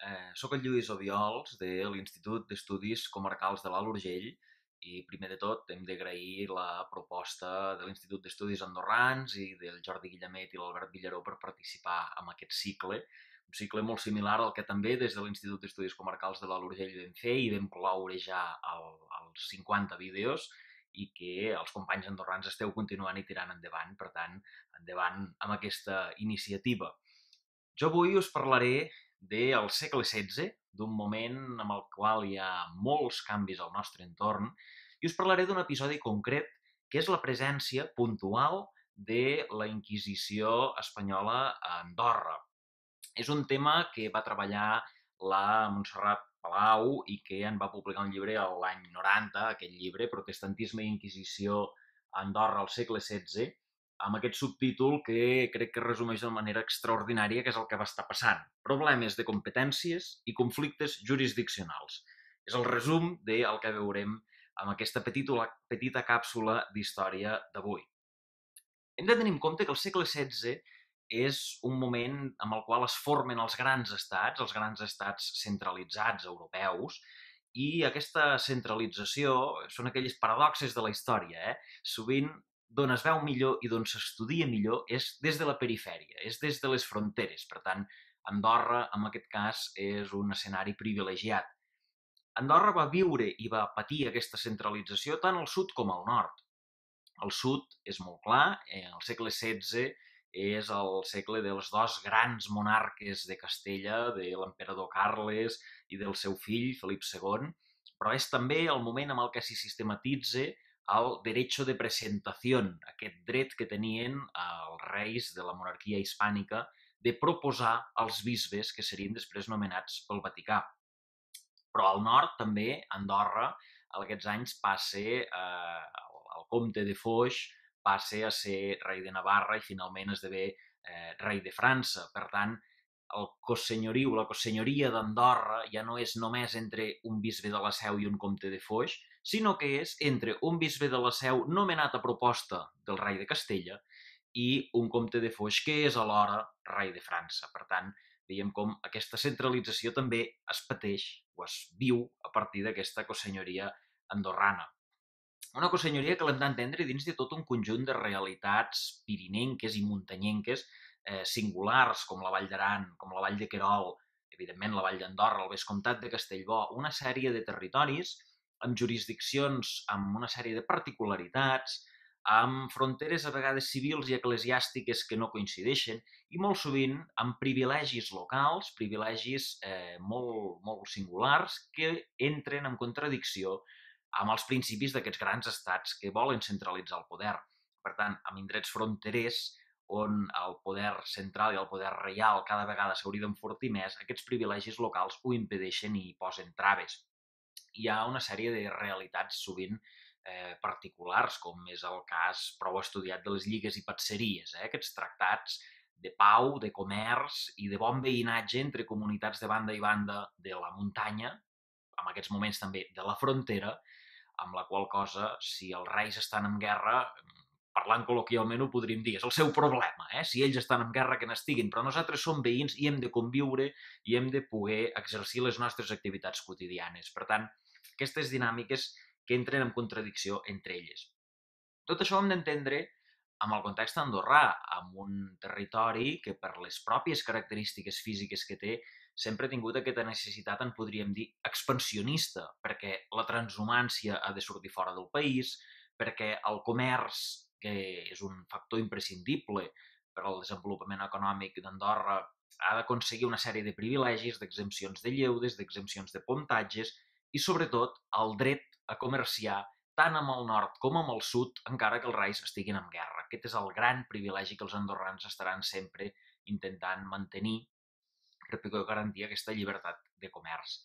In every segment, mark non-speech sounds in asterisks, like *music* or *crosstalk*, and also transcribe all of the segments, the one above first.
Eh, soc el Lluís Obiols de l'Institut d'Estudis Comarcals de l'Alt Urgell i primer de tot hem d'agrair la proposta de l'Institut d'Estudis Andorrans i del Jordi Guillemet i l'Albert Villaró per participar en aquest cicle, un cicle molt similar al que també des de l'Institut d'Estudis Comarcals de l'Alt Urgell vam fer i vam cloure ja el, els 50 vídeos i que els companys andorrans esteu continuant i tirant endavant, per tant, endavant amb aquesta iniciativa. Jo avui us parlaré del segle XVI, d'un moment amb el qual hi ha molts canvis al nostre entorn, i us parlaré d'un episodi concret que és la presència puntual de la Inquisició espanyola a Andorra. És un tema que va treballar la Montserrat Palau i que en va publicar un llibre l'any 90, aquest llibre, Protestantisme i Inquisició a Andorra al segle XVI, amb aquest subtítol que crec que resumeix de manera extraordinària què és el que va estar passant. Problemes de competències i conflictes jurisdiccionals. És el resum del que veurem amb aquesta petita, petita càpsula d'història d'avui. Hem de tenir en compte que el segle XVI és un moment amb el qual es formen els grans estats, els grans estats centralitzats europeus, i aquesta centralització són aquelles paradoxes de la història. Eh? Sovint d'on es veu millor i d'on s'estudia millor és des de la perifèria, és des de les fronteres. Per tant, Andorra, en aquest cas, és un escenari privilegiat. Andorra va viure i va patir aquesta centralització tant al sud com al nord. El sud és molt clar, eh, el segle XVI és el segle dels dos grans monarques de Castella, de l'emperador Carles i del seu fill, Felip II, però és també el moment en el que s'hi sistematitza el derecho de presentació, aquest dret que tenien els reis de la monarquia hispànica de proposar els bisbes que serien després nomenats pel Vaticà. Però al nord també, Andorra, aquests anys passa eh, el comte de Foix, passa a ser rei de Navarra i finalment esdevé eh, rei de França. Per tant, el cossenyoriu, la cossenyoria d'Andorra ja no és només entre un bisbe de la Seu i un comte de Foix, sinó que és entre un bisbe de la Seu nomenat a proposta del rei de Castella i un comte de Foix que és alhora rei de França. Per tant, veiem com aquesta centralització també es pateix o es viu a partir d'aquesta cosenyoria andorrana. Una cosenyoria que l'hem d'entendre dins de tot un conjunt de realitats pirinenques i muntanyenques eh, singulars, com la Vall d'Aran, com la Vall de Querol, evidentment la Vall d'Andorra, el Vescomtat de Castellbó, una sèrie de territoris amb jurisdiccions amb una sèrie de particularitats, amb fronteres a vegades civils i eclesiàstiques que no coincideixen i molt sovint amb privilegis locals, privilegis eh, molt, molt singulars que entren en contradicció amb els principis d'aquests grans estats que volen centralitzar el poder. Per tant, amb indrets fronterers on el poder central i el poder reial cada vegada s'hauria d'enfortir més, aquests privilegis locals ho impedeixen i posen traves hi ha una sèrie de realitats sovint eh, particulars, com és el cas prou estudiat de les lligues i patseries, eh? aquests tractats de pau, de comerç i de bon veïnatge entre comunitats de banda i banda de la muntanya, en aquests moments també de la frontera, amb la qual cosa, si els reis estan en guerra, parlant col·loquialment ho podríem dir, és el seu problema, eh? si ells estan en guerra que n'estiguin, però nosaltres som veïns i hem de conviure i hem de poder exercir les nostres activitats quotidianes. Per tant, aquestes dinàmiques que entren en contradicció entre elles. Tot això ho hem d'entendre amb el context andorrà, amb un territori que per les pròpies característiques físiques que té sempre ha tingut aquesta necessitat, en podríem dir, expansionista, perquè la transhumància ha de sortir fora del país, perquè el comerç que és un factor imprescindible per al desenvolupament econòmic d'Andorra, ha d'aconseguir una sèrie de privilegis, d'exempcions de lleudes, d'exempcions de pontatges i, sobretot, el dret a comerciar tant amb el nord com amb el sud, encara que els reis estiguin en guerra. Aquest és el gran privilegi que els andorrans estaran sempre intentant mantenir per garantir aquesta llibertat de comerç.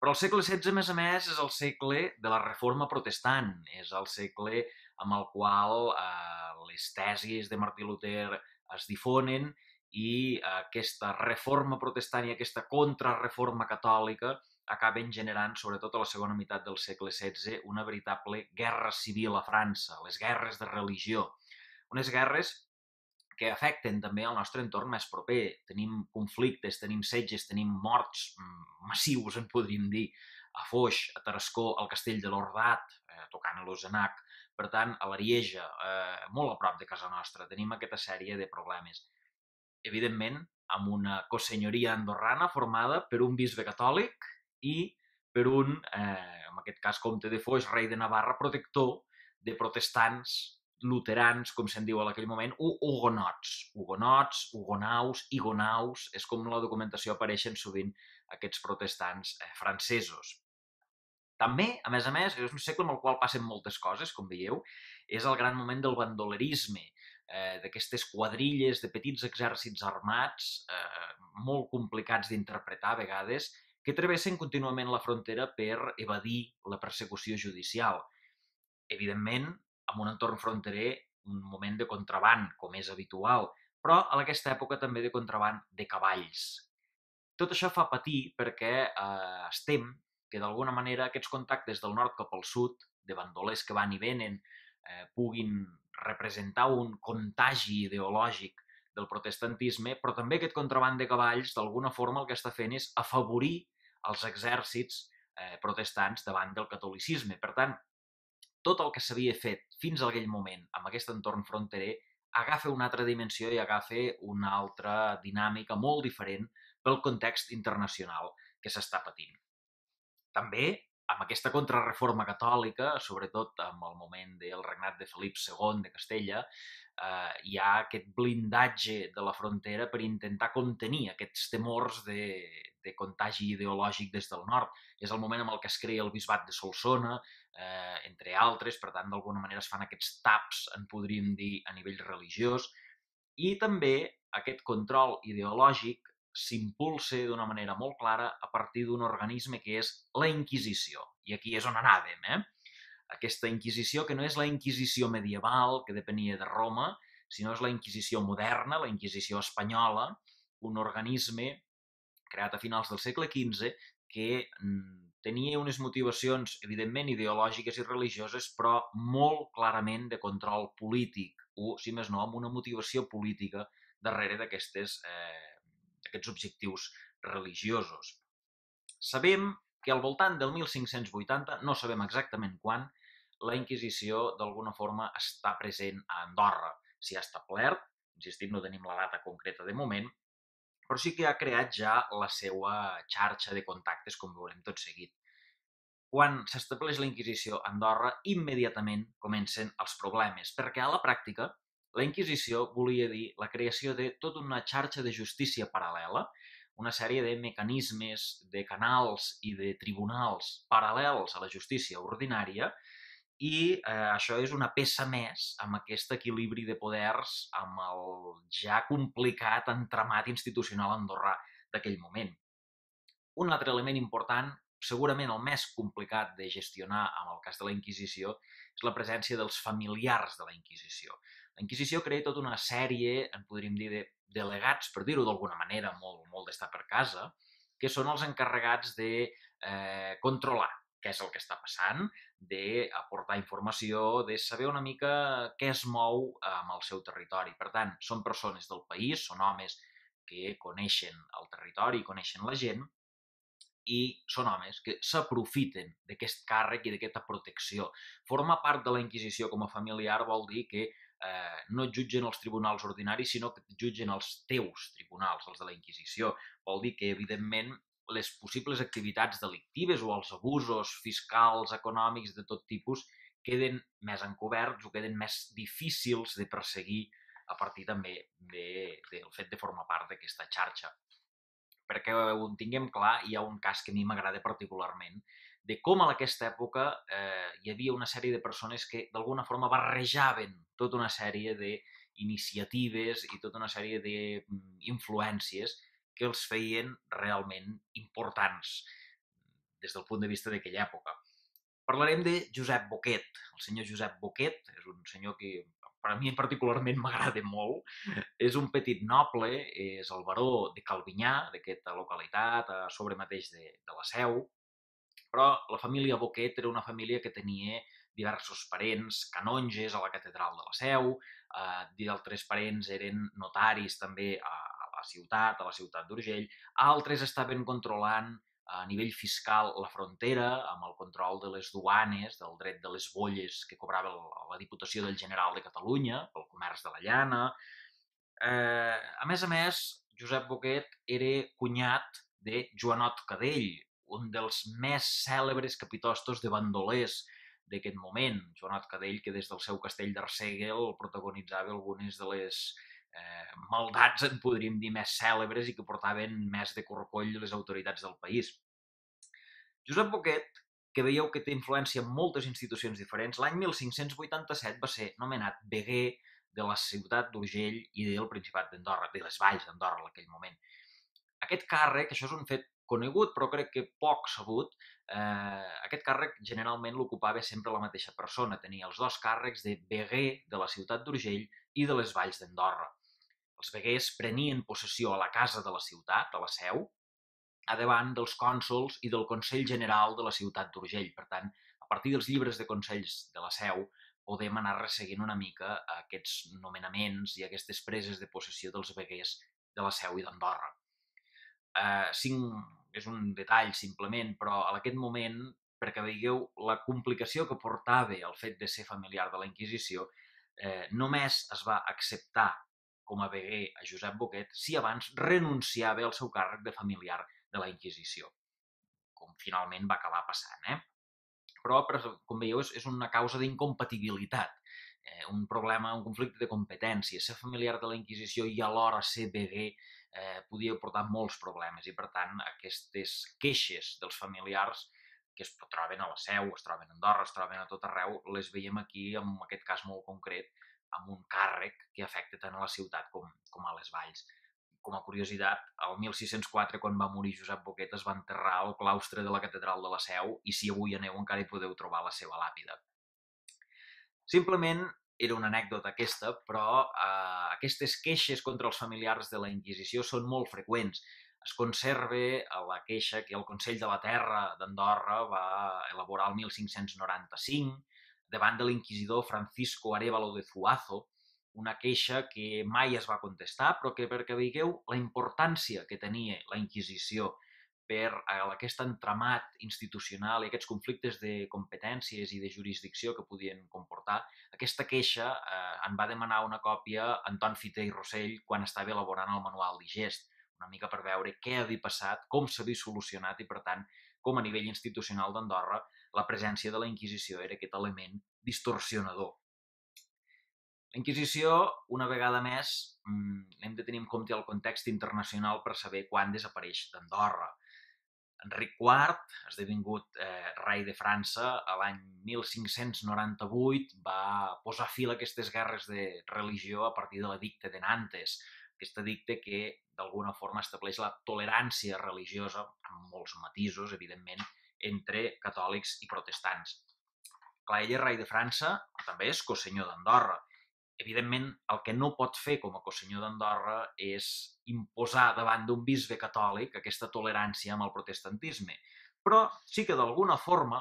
Però el segle XVI, a més a més, és el segle de la reforma protestant, és el segle amb el qual eh, les tesis de Martí Luther es difonen i aquesta reforma protestant i aquesta contrarreforma catòlica acaben generant, sobretot a la segona meitat del segle XVI, una veritable guerra civil a França, les guerres de religió. Unes guerres que afecten també el nostre entorn més proper. Tenim conflictes, tenim setges, tenim morts mm, massius, en podríem dir, a Foix, a Tarascó, al Castell de l'Ordat, eh, tocant a l'Osenac, per tant, a l'Arieja, eh, molt a prop de casa nostra, tenim aquesta sèrie de problemes. Evidentment, amb una cosenyoria andorrana formada per un bisbe catòlic i per un, eh, en aquest cas, comte de Foix, rei de Navarra, protector de protestants luterans, com se'n diu en aquell moment, o hugonots. Hugonots, hugonaus, igonaus, és com la documentació apareixen sovint aquests protestants eh, francesos. També, a més a més, és un segle en el qual passen moltes coses, com veieu, és el gran moment del bandolerisme, eh, d'aquestes quadrilles de petits exèrcits armats, eh, molt complicats d'interpretar a vegades, que travessen contínuament la frontera per evadir la persecució judicial. Evidentment, en un entorn fronterer un moment de contraband, com és habitual, però a aquesta època també de contraband de cavalls. Tot això fa patir perquè eh, estem que d'alguna manera aquests contactes del nord cap al sud, de bandolers que van i venen, eh, puguin representar un contagi ideològic del protestantisme, però també aquest contraband de cavalls, d'alguna forma, el que està fent és afavorir els exèrcits eh, protestants davant del catolicisme. Per tant, tot el que s'havia fet fins a aquell moment amb aquest entorn fronterer agafa una altra dimensió i agafa una altra dinàmica molt diferent pel context internacional que s'està patint. També, amb aquesta contrarreforma catòlica, sobretot amb el moment del regnat de Felip II de Castella, eh, hi ha aquest blindatge de la frontera per intentar contenir aquests temors de, de contagi ideològic des del nord. És el moment en el que es crea el bisbat de Solsona, eh, entre altres, per tant, d'alguna manera es fan aquests taps, en podríem dir, a nivell religiós, i també aquest control ideològic s'impulsa d'una manera molt clara a partir d'un organisme que és la Inquisició. I aquí és on anàvem, eh? Aquesta Inquisició que no és la Inquisició medieval, que depenia de Roma, sinó és la Inquisició moderna, la Inquisició espanyola, un organisme creat a finals del segle XV que mm, tenia unes motivacions, evidentment, ideològiques i religioses, però molt clarament de control polític, o, si més no, amb una motivació política darrere d'aquests eh, objectius religiosos. Sabem que al voltant del 1580, no sabem exactament quan, la Inquisició d'alguna forma està present a Andorra. S'hi ha establert, insistim, no tenim la data concreta de moment, però sí que ha creat ja la seva xarxa de contactes, com veurem tot seguit. Quan s'estableix la Inquisició a Andorra, immediatament comencen els problemes, perquè a la pràctica la Inquisició volia dir la creació de tota una xarxa de justícia paral·lela, una sèrie de mecanismes, de canals i de tribunals paral·lels a la justícia ordinària i eh, això és una peça més amb aquest equilibri de poders amb el ja complicat entramat institucional andorrà d'aquell moment. Un altre element important, segurament el més complicat de gestionar amb el cas de la Inquisició, és la presència dels familiars de la Inquisició. La Inquisició crea tota una sèrie, en podríem dir, de delegats, per dir-ho d'alguna manera, molt, molt d'estar per casa, que són els encarregats de eh, controlar què és el que està passant, d'aportar informació, de saber una mica què es mou amb el seu territori. Per tant, són persones del país, són homes que coneixen el territori, coneixen la gent, i són homes que s'aprofiten d'aquest càrrec i d'aquesta protecció. Formar part de la Inquisició com a familiar vol dir que eh, no et jutgen els tribunals ordinaris, sinó que et jutgen els teus tribunals, els de la Inquisició. Vol dir que, evidentment, les possibles activitats delictives o els abusos fiscals, econòmics, de tot tipus, queden més encoberts o queden més difícils de perseguir a partir també de, del fet de formar part d'aquesta xarxa. Perquè ho tinguem clar, hi ha un cas que a mi m'agrada particularment, de com a aquesta època eh, hi havia una sèrie de persones que d'alguna forma barrejaven tota una sèrie d'iniciatives i tota una sèrie d'influències que els feien realment importants des del punt de vista d'aquella època. Parlarem de Josep Boquet. El senyor Josep Boquet és un senyor que per a mi particularment *laughs* m'agrada molt. És un petit noble, és el baró de Calvinyà, d'aquesta localitat, a sobre mateix de, de la Seu, però la família Boquet era una família que tenia diversos parents canonges a la catedral de la Seu, eh, d'altres parents eren notaris també a, a la ciutat, a la ciutat d'Urgell, altres estaven controlant a nivell fiscal la frontera, amb el control de les duanes, del dret de les bolles que cobrava la Diputació del General de Catalunya, pel comerç de la llana. Eh, a més a més, Josep Boquet era cunyat de Joanot Cadell, un dels més cèlebres capitostos de bandolers d'aquest moment. Joanot Cadell, que des del seu castell d'Arsèguel protagonitzava algunes de les eh, maldats, en podríem dir, més cèlebres i que portaven més de corcoll les autoritats del país. Josep Boquet, que veieu que té influència en moltes institucions diferents, l'any 1587 va ser nomenat veguer de la ciutat d'Urgell i del Principat d'Andorra, de les valls d'Andorra en aquell moment. Aquest càrrec, això és un fet conegut, però crec que poc sabut, eh, aquest càrrec generalment l'ocupava sempre la mateixa persona. Tenia els dos càrrecs de veguer de la ciutat d'Urgell i de les valls d'Andorra. Els veguers prenien possessió a la casa de la ciutat, a la seu, a davant dels cònsols i del Consell General de la ciutat d'Urgell. Per tant, a partir dels llibres de consells de la seu, podem anar resseguint una mica aquests nomenaments i aquestes preses de possessió dels veguers de la seu i d'Andorra. Eh, cinc, és un detall simplement, però a aquest moment, perquè veieu la complicació que portava el fet de ser familiar de la Inquisició, eh, només es va acceptar com a veguer a Josep Boquet si abans renunciava al seu càrrec de familiar de la Inquisició, com finalment va acabar passant. Eh? Però, com veieu, és, és una causa d'incompatibilitat, eh, un problema, un conflicte de competència. Ser familiar de la Inquisició i alhora ser veguer eh, podia portar molts problemes i, per tant, aquestes queixes dels familiars que es troben a la Seu, es troben a Andorra, es troben a tot arreu, les veiem aquí, en aquest cas molt concret, amb un càrrec que afecta tant a la ciutat com, com a les valls. Com a curiositat, el 1604, quan va morir Josep Boquet, es va enterrar al claustre de la catedral de la Seu i si avui aneu encara hi podeu trobar la seva làpida. Simplement era una anècdota aquesta, però eh, aquestes queixes contra els familiars de la Inquisició són molt freqüents. Es conserva la queixa que el Consell de la Terra d'Andorra va elaborar el 1595, davant de l'inquisidor Francisco Arevalo de Zuazo, una queixa que mai es va contestar, però que perquè veieu la importància que tenia la Inquisició per aquest entramat institucional i aquests conflictes de competències i de jurisdicció que podien comportar, aquesta queixa eh, en va demanar una còpia Anton Fiter i Rossell quan estava elaborant el manual digest, una mica per veure què havia passat, com s'havia solucionat i, per tant, com a nivell institucional d'Andorra la presència de la Inquisició era aquest element distorsionador. La Inquisició, una vegada més, mm, hem de tenir en compte el context internacional per saber quan desapareix d'Andorra. Enric IV, esdevingut eh, rei de França, a l'any 1598 va posar fil a aquestes guerres de religió a partir de l'edicte de Nantes, aquest edicte que d'alguna forma estableix la tolerància religiosa, amb molts matisos, evidentment, entre catòlics i protestants. Clar, ell és rei de França, però també és cosenyor d'Andorra. Evidentment, el que no pot fer com a cosenyor d'Andorra és imposar davant d'un bisbe catòlic aquesta tolerància amb el protestantisme. Però sí que d'alguna forma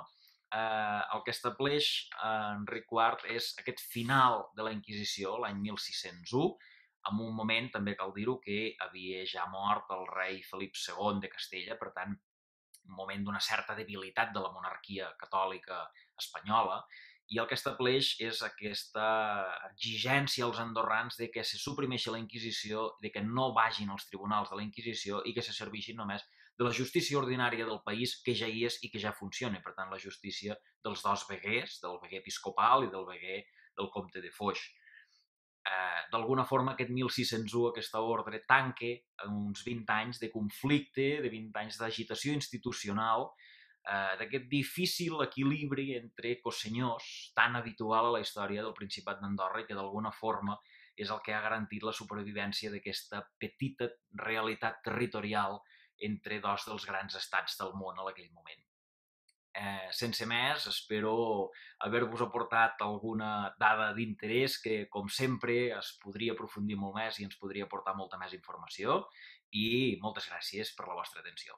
eh, el que estableix eh, Enric IV és aquest final de la Inquisició, l'any 1601, en un moment, també cal dir-ho, que havia ja mort el rei Felip II de Castella, per tant, un moment d'una certa debilitat de la monarquia catòlica espanyola, i el que estableix és aquesta exigència als andorrans de que se suprimeixi la Inquisició, de que no vagin als tribunals de la Inquisició i que se serveixin només de la justícia ordinària del país que ja hi és i que ja funciona. Per tant, la justícia dels dos veguers, del veguer episcopal i del veguer del comte de Foix eh, d'alguna forma aquest 1601, aquesta ordre, tanque uns 20 anys de conflicte, de 20 anys d'agitació institucional, eh, d'aquest difícil equilibri entre cosenyors tan habitual a la història del Principat d'Andorra i que d'alguna forma és el que ha garantit la supervivència d'aquesta petita realitat territorial entre dos dels grans estats del món en aquell moment. Eh, sense més, espero haver-vos aportat alguna dada d'interès que, com sempre, es podria aprofundir molt més i ens podria aportar molta més informació i moltes gràcies per la vostra atenció.